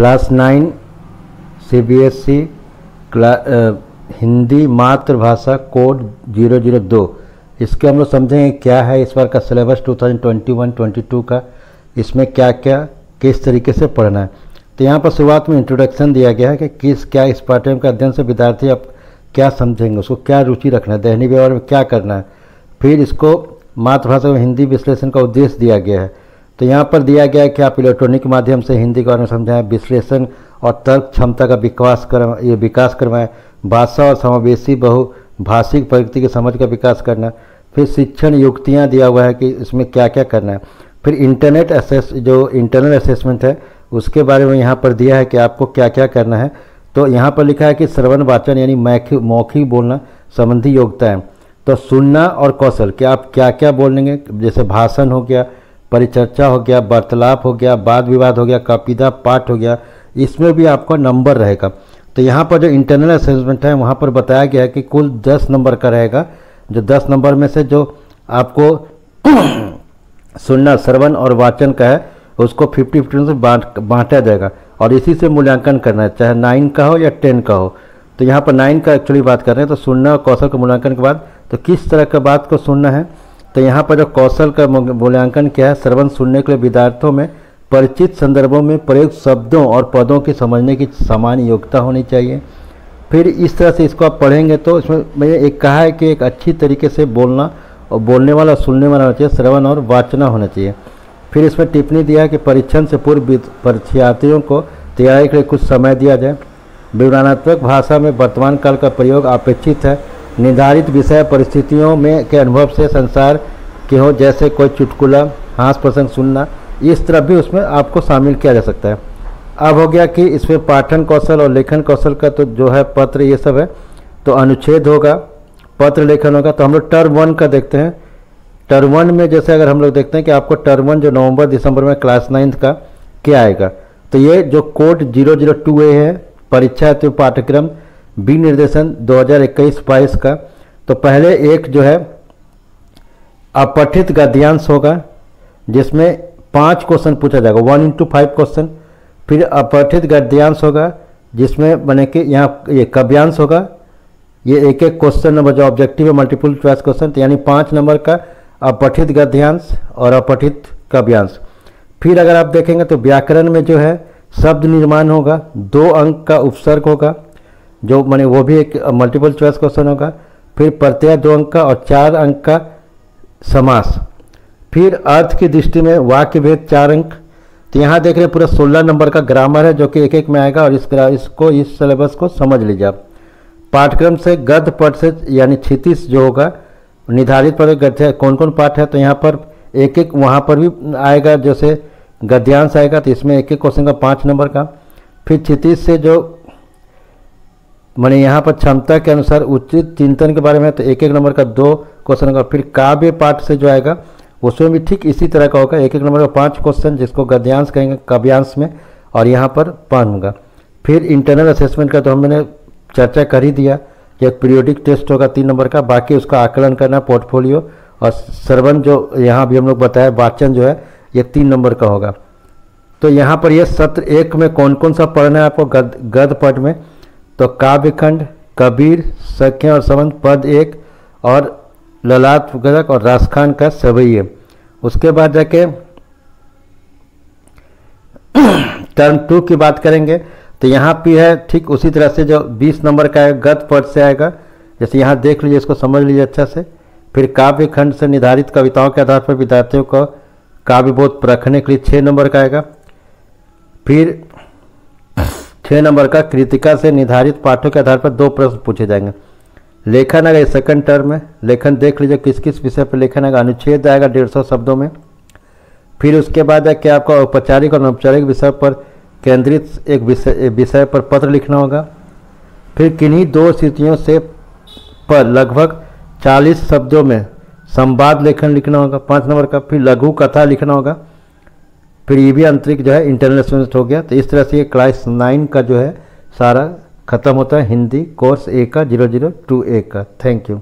Class nine C B S E Hindi मातृभाषा code zero zero दो। इसके हम लोग समझेंगे क्या है इस बार का सिलेबस 2021-22 का। इसमें क्या क्या किस तरीके से पढ़ना है। तो यहाँ पर शुरुआत में इंट्रोडक्शन दिया गया है कि किस, क्या इस पाठ्यक्रम के अध्ययन से विद्यार्थी अब क्या समझेंगे, उसको क्या रुचि रखना है दैनिक व्यवहार में क्या करना है। फिर इसको मातृभाषा में हिंदी विश्लेषण का उद्देश्य दिया गया है। तो यहाँ पर दिया गया है कि आप इलेक्ट्रॉनिक माध्यम से हिंदी के बारे में समझाएँ, विश्लेषण और तर्क क्षमता का विकास कर, ये विकास करवाएँ, भाषा और समावेशी बहुभाषिक प्रगति की समझ का विकास करना। फिर शिक्षण युक्तियाँ दिया हुआ है कि इसमें क्या क्या करना है। फिर इंटरनेट असेस जो इंटरनल असेसमेंट है, उसके बारे में यहाँ पर दिया है कि आपको क्या क्या करना है। तो यहाँ पर लिखा है कि श्रवण वाचन यानी मौखिक मौखिक बोलना संबंधी योग्यता है तो सुनना और कौशल, कि आप क्या क्या बोलेंगे, जैसे भाषण हो गया परिचर्चा हो गया, वार्तालाप हो गया, वाद विवाद हो गया कविता पाठ हो गया, इसमें भी आपका नंबर रहेगा। तो यहाँ पर जो इंटरनल असेसमेंट है, वहाँ पर बताया गया है कि कुल दस नंबर का रहेगा। जो दस नंबर में से जो आपको सुनना, श्रवण और वाचन का है, उसको फिफ्टी फिफ्टी से बांट, बांटा जाएगा। और इसी से मूल्यांकन करना है, चाहे नाइन का हो या टेन का हो। तो यहाँ पर नाइन का एक्चुअली बात कर रहे हैं तो सुनना और कौशल के मूल्यांकन के बाद तो किस तरह का बात को सुनना है? तो यहाँ पर जो कौशल का मूल्यांकन क्या है, श्रवण सुनने के लिए विद्यार्थियों में परिचित संदर्भों में प्रयुक्त शब्दों और पदों की समझने की समान योग्यता होनी चाहिए। फिर इस तरह से इसको आप पढ़ेंगे तो इसमें मैंने एक कहा है कि एक अच्छी तरीके से बोलना और बोलने वाला, सुनने वाला होना चाहिए, श्रवण और वाचना होना चाहिए। फिर इसमें टिप्पणी दिया है कि परीक्षण से पूर्व परीक्षार्थियों को तैयारी के लिए कुछ समय दिया जाए। विवरणात्मक भाषा में वर्तमान काल का प्रयोग अपेक्षित है। निर्धारित विषय परिस्थितियों में के अनुभव से संसार के हो, जैसे कोई चुटकुला, हास प्रसंग सुनना, इस तरह भी उसमें आपको शामिल किया जा सकता है। अब हो गया कि इसमें पाठन कौशल और लेखन कौशल का तो जो है पत्र, ये सब है तो अनुच्छेद होगा, पत्र लेखन होगा तो हम लोग टर्म वन का देखते हैं। टर्म वन में जैसे अगर हम लोग देखते हैं कि आपको टर्म वन जो नवंबर, दिसंबर में क्लास नाइन्थ का क्या आएगा तो ये जो code zero zero two A है, परीक्षा तो पाठ्यक्रम बी निर्देशन 2021-22 का। तो पहले एक जो है, अपठित गद्यांश होगा, जिसमें पाँच क्वेश्चन पूछा जाएगा, वन इंटू फाइव क्वेश्चन फिर अपठित गद्यांश होगा, जिसमें बने कि यहाँ ये कव्यांश होगा, ये एक एक क्वेश्चन नंबर जो ऑब्जेक्टिव है मल्टीपल चॉइस क्वेश्चन यानी पाँच नंबर का अपठित गद्यांश और अपठित कव्यांश। फिर अगर आप देखेंगे तो व्याकरण में जो है, शब्द निर्माण होगा, दो अंक का उपसर्ग होगा जो मैंने वो भी एक मल्टीपल चॉइस क्वेश्चन होगा। फिर प्रत्यय दो अंक का और चार अंक का समास। फिर अर्थ की दृष्टि में वाक्य भेद चार अंक। तो यहाँ देख रहे हैं पूरा सोलह नंबर का ग्रामर है जो कि एक एक में आएगा और इस इसको, इस सिलेबस को समझ लीजिए आप। पाठ्यक्रम से गद्य पद से, यानी छितीस जो होगा, निर्धारित पद गद्य कौन कौन पाठ है? तो यहाँ पर एक एक वहाँ पर भी आएगा, जैसे गद्यांश आएगा तो इसमें एक एक क्वेश्चन का पाँच नंबर का। फिर छितीस से जो मैंने यहाँ पर क्षमता के अनुसार उचित चिंतन के बारे में तो एक एक नंबर का दो क्वेश्चन होगा, फिर काव्य पाठ से जो आएगा उसमें भी ठीक इसी तरह का होगा एक एक नंबर का पाँच क्वेश्चन जिसको गद्यांश कहेंगे, काव्यांश में, और यहाँ पर पाँच होगा। फिर इंटरनल असेसमेंट का तो हमने चर्चा कर ही दिया एक पीरियोडिक टेस्ट होगा तीन नंबर का, बाकी उसका आकलन करना पोर्टफोलियो और श्रवण जो यहाँ भी हम लोग बताया, वाचन जो है, ये तीन नंबर का होगा। तो यहाँ पर यह सत्र एक में कौन कौन सा पढ़ना है आपको, गद गद पद में? तो काव्यखंड, कबीर, सख्य और संबंध पद एक और ललाट गदक और राजखान का सवैये उसके बाद जाके टर्म टू की बात करेंगे तो यहाँ भी है, ठीक उसी तरह से जो 20 नंबर का है गद पद से आएगा। जैसे यहाँ देख लीजिए, इसको समझ लीजिए अच्छा से। फिर काव्य खंड से निर्धारित कविताओं के आधार पर विद्यार्थियों को काव्य बोध परखने के लिए छः नंबर का आएगा। फिर छः नंबर का कृतिका से निर्धारित पाठों के आधार पर दो प्रश्न पूछे जाएँगे। लेखन आएगा सेकंड टर्म में, लेखन देख लीजिए किस किस विषय पर लेखन आएगा अनुच्छेद आएगा डेढ़ सौ शब्दों में। फिर उसके बाद है कि आपको औपचारिक और अनौपचारिक विषय पर केंद्रित एक विषय विषय पर पत्र लिखना होगा। फिर किन्हीं दो स्थितियों से पर लगभग 40 शब्दों में संवाद लेखन लिखना होगा, पाँच नंबर का। फिर लघु कथा लिखना होगा। फिर ये भी आंतरिक जो है इंटरनल इंटरनेशनल हो गया। तो इस तरह से ये क्लास नाइन का जो है सारा खत्म होता है। हिंदी कोर्स ए का ज़ीरो ज़ीरो टू ए का। Thank you